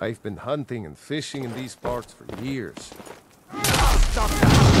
I've been hunting and fishing in these parts for years. Stop that!